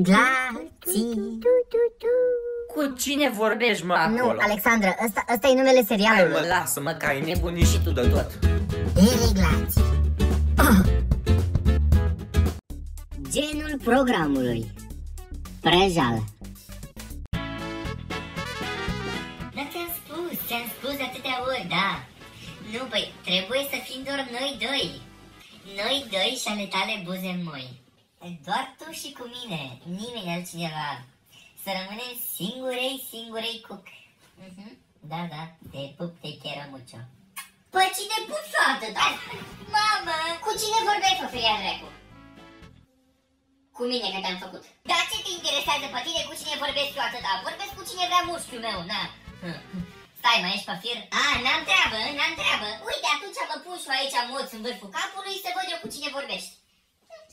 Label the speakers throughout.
Speaker 1: Dereglații.
Speaker 2: Cu cine vorbești, mă,
Speaker 1: Nu,
Speaker 2: acolo?
Speaker 1: Alexandra, ăsta, ăsta e numele
Speaker 2: Hai, mă,
Speaker 1: serialului.
Speaker 2: lasă-mă, că ai nebunit și tu de tot.
Speaker 1: Dereglații. Ah. Genul programului. Prăjală.
Speaker 3: Dar ți-am spus, ți-am spus de atâtea ori, da. Nu, păi, trebuie să fim doar noi doi. Noi doi și ale tale buze moi. Doar tu și cu mine, nimeni altcineva. Să rămânem singurei, singurei cuc. Mhm. Da, da, te pup, te quiero mucho. Păi cine pup și atât? Mamă! Cu cine vorbeai, făfăria dracu? Cu mine că te-am făcut. Dar ce te interesează pe tine cu cine vorbesc eu atâta? Vorbesc cu cine vrea mușchiul meu, na. Stai, mai ești pe fir? A, n-am treabă, n-am treabă. Uite, atunci mă pun și eu aici moț în vârful capului să văd eu cu cine vorbești.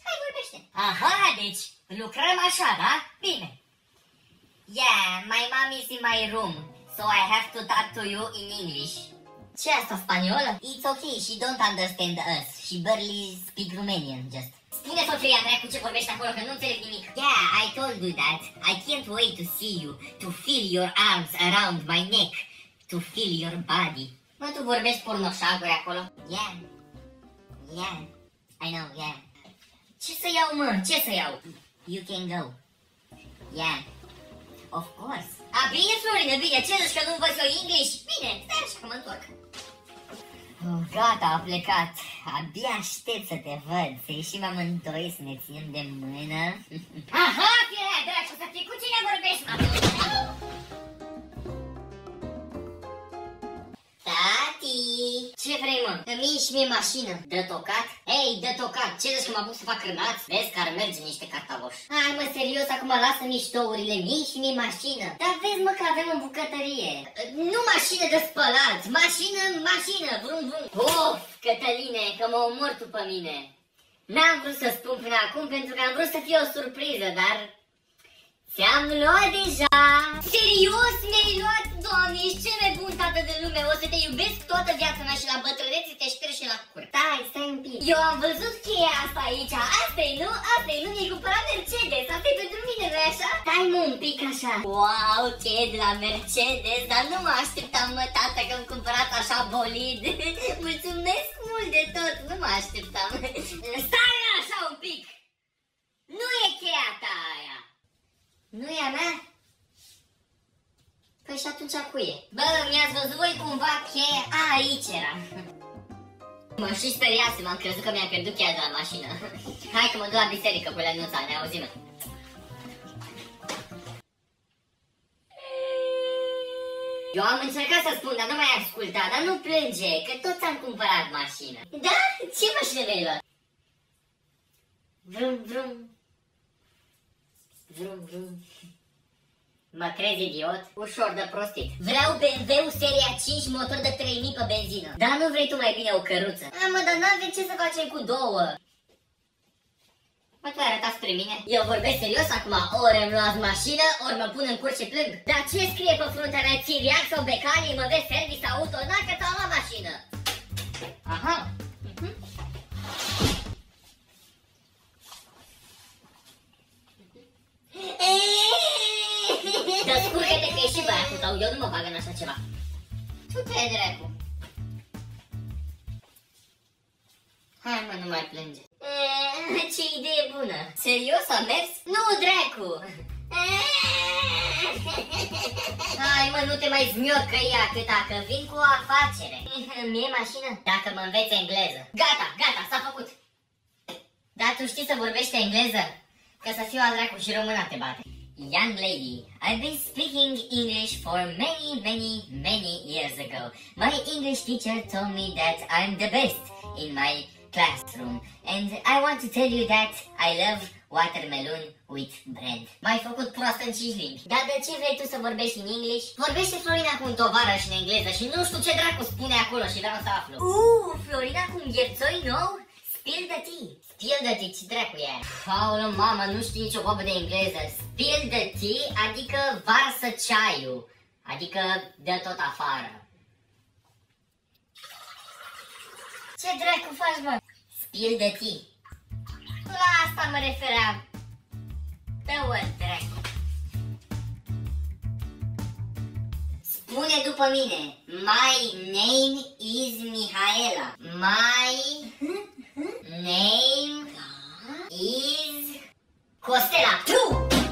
Speaker 3: Hai, vorbește. Aha, deci lucrăm așa, da? Bine. Yeah, my mom is in my room, so I have to talk to you in English. Ce asta, spaniolă? It's okay, she don't understand us. She barely speak Romanian, just. Spune Sofia dracu ce vorbești acolo, că nu înțeleg nimic. Yeah, I told you that. I can't wait to see you, to feel your arms around my neck, to feel your body. Mă, tu vorbești pornoșaguri acolo? Yeah. Yeah. I know, yeah. Ce să iau, mă? Ce să iau? You can go. Yeah. Of course. A, bine, Florine, bine. Ce zici că nu învăț eu English? Bine, stai așa că mă întorc. Oh, gata, a plecat. Abia aștept să te văd, să ieșim amândoi, să ne ținem de mână. Aha, firea, dracu, să fii cu cine vorbești, mă? Tati! Ce vrei, mă? Îmi iei și mie mașină. Dă tocat? Ei, dă tocat. Ce zici că mă apuc să fac cârnați? Vezi că ar merge niște cartavoși. Hai, mă, serios, acum lasă miștourile. Mi iei și mie mașină. Dar vezi, mă, că avem în bucătărie. Nu mașină de spălat. Mașină, mașină. Vrum, vrum. Of, Cătăline, că mă omor tu pe mine. N-am vrut să spun până acum pentru că am vrut să fie o surpriză, dar Ți-am luat deja! Serios mi-ai luat, doamne, ești cel mai bun tată de lume, o să te iubesc toată viața mea și la bătrânețe te ștergi și la cur. Stai, stai un pic. Eu am văzut cheia asta aici, asta e, nu? Asta e, nu? Mi-ai cumpărat Mercedes, asta e pentru mine, nu așa? Stai mă un pic așa. Wow, ce e de la Mercedes, dar nu mă așteptam, mă, tată, că am cumpărat așa bolid. Mulțumesc mult de tot, nu mă așteptam. Stai așa un pic. Nu e cheia ta aia. Nu e a mea? Păi și atunci cu e? Bă, mi-ați văzut voi cumva cheia? A, aici era. Mă și speriasem, am crezut că mi-a pierdut cheia de la mașină. Hai că mă duc la biserică cu Lenuța, ne auzim. Eu am încercat să spun, dar nu mai asculta, dar nu plânge, că toți am cumpărat mașină. Da? Ce mașină mi-ai luat? Vrum, vrum. Vrum, vrum. Mă crezi idiot? Ușor de prostit. Vreau BMW seria 5 motor de 3000 pe benzină. Dar nu vrei tu mai bine o căruță? A, mă, dar n-avem ce să facem cu două. Mă, tu ai arătat spre mine? Eu vorbesc serios acum, ori îmi luați mașină, ori mă pun în curs și plâng. Dar ce scrie pe fruntea mea, țiriac sau becanii, mă vezi service auto, n că ți-am luat mașină. Aha. Și băiatul tău, eu nu mă bag în așa ceva. Tu te dracu. Hai mă, nu mai plânge. E, ce idee bună. Serios, a mers? Nu, dracu. Hai mă, nu te mai zmiorcă ea câta, că vin cu o afacere. Mie mașină? Dacă mă înveți engleză. Gata, gata, s-a făcut. Dar tu știi să vorbești engleză? Că să fiu al dracu și româna te bate. Young lady, I've been speaking English for many, many, many years ago. My English teacher told me that I'm the best in my classroom. And I want to tell you that I love watermelon with bread. M-ai făcut proastă în cinci limbi. Dar de ce vrei tu să vorbești în English? Vorbește Florina cu un tovarăș în engleză și nu știu ce dracu spune acolo și vreau să aflu. Uuu, Florina cu un gherțoi nou? Spill the tea. Spill the tea, ce dracu e aia? Aoleu, mama, nu știu nicio vorbă de engleză. Spill the tea adică varsă ceaiul. Adică dă tot afară. Ce dracu faci, mă? Spill the tea. Lasă asta mă refeream. Dă-o, dracu. Spune după mine. My name is Mihaela. My name is Costela. Tu!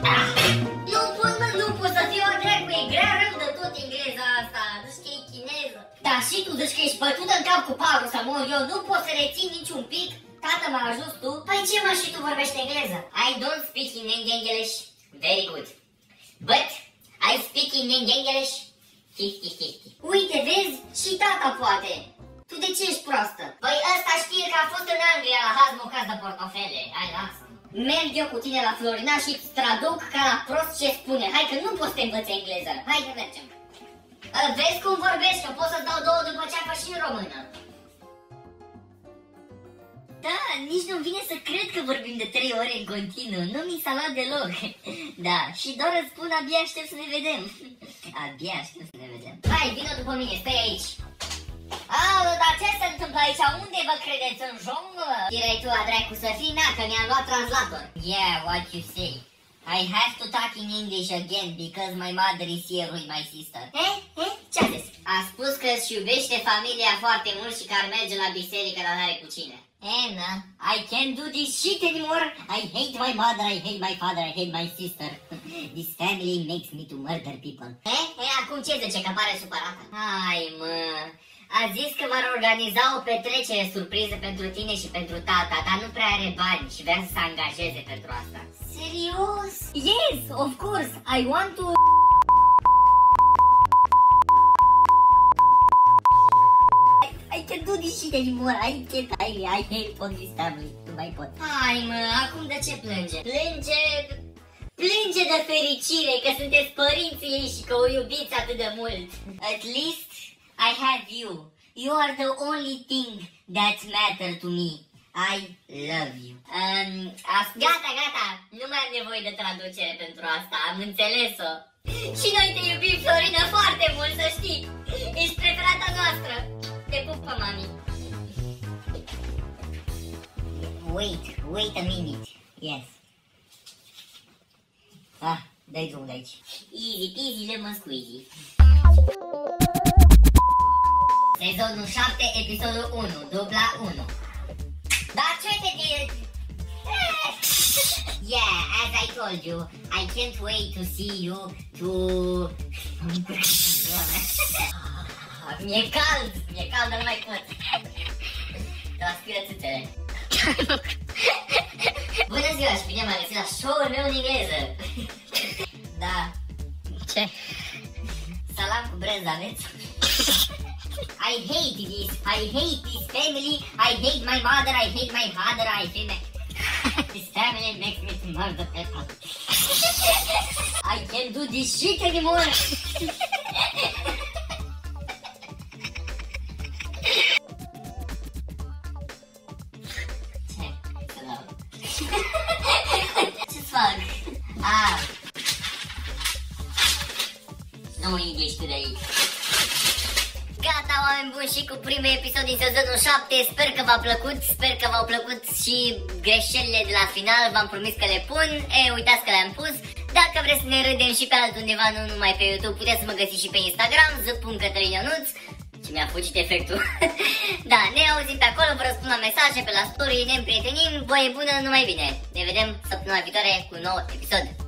Speaker 3: Ah! Nu pot, mă, nu pot să fiu o dracu, e grea rău de tot engleza asta. Zici că e chineză. Da, și tu zici că ești bătută în cap cu parul să mor eu. Nu pot să rețin niciun pic. Tată, m-a ajuns tu? Păi ce mă, și tu vorbești engleză? I don't speak in English. Very good. But I speak in English 50-50. Uite, vezi? Și tata poate. Tu de ce ești proastă? Păi ăsta știe că a fost în Anglia la Hazmocaz de portofele. Hai, lasă Merg eu cu tine la Florina și îți traduc ca la prost ce spune. Hai că nu poți să te învăți engleză. Hai că mergem. Vezi cum vorbești, că pot să-ți dau două după ceapă și în română. Da, nici nu vine să cred că vorbim de trei ore în continuu. Nu mi s-a luat deloc. Da, și doar îți spun abia aștept să ne vedem. Abia aștept să ne vedem. Hai, vină după mine, stai aici. Aolo, dar ce se întâmplă aici? Unde vă credeți? În junglă? Direi tu, dracu, să fii na, că mi-am luat translator. Yeah, what you say. I have to talk in English again because my mother is here with my sister. Eh? Eh? Ce a zis? A spus că își iubește familia foarte mult și că ar merge la biserică, dar n-are cu cine. Eh, na, I can't do this shit anymore. I hate my mother, I hate my father, I hate my sister. this family makes me to murder people. Eh? Eh, acum ce zice că pare supărată? Hai, mă. A zis că va organiza o petrecere surpriză pentru tine și pentru tata, dar nu prea are bani și vrea să se angajeze pentru asta. Serios? Yes, of course. I want to... I can do this shit anymore. I can't. I, I hate on this family. Nu mai pot. Hai mă, acum de ce plânge? Plânge... Plânge de fericire că sunteți părinții ei și că o iubiți atât de mult. At least I have you. You are the only thing that matter to me. I love you. Um, as... Gata, gata. Nu mai am nevoie de traducere pentru asta. Am înțeles-o. Și noi te iubim, Florina, foarte mult, să știi. Ești preferata noastră. Te pupă, mami. Wait, wait a minute. Yes. Ah, dai drumul de aici. Easy peasy lemon squeezy. Sezonul 7, episodul 1, dubla 1. Dar ce te direct? Yeah, as I told you, I can't wait to see you to... mi-e cald, mi-e cald, nu mai pot. Te aspiră țâțele. Bună ziua și bine m-am găsit la show-ul meu în engleză. Da.
Speaker 1: Ce?
Speaker 3: Salam cu brânză aveți? I hate this. I hate this family. I hate my mother. I hate my father. I hate my... this family makes me murder people. I can't do this shit anymore. Ce? Ah. Nu mă iubești oameni buni, și cu primul episod din sezonul 7. Sper că v-a plăcut, sper că v-au plăcut și greșelile de la final. V-am promis că le pun. E, uitați că le-am pus. Dacă vreți să ne râdem și pe altundeva, nu numai pe YouTube, puteți să mă găsiți și pe Instagram, z.cătălin și mi-a fugit efectul. da, ne auzim pe acolo, vă răspund la mesaje, pe la story, ne împrietenim, voie bună, numai bine. Ne vedem săptămâna viitoare cu un nou episod.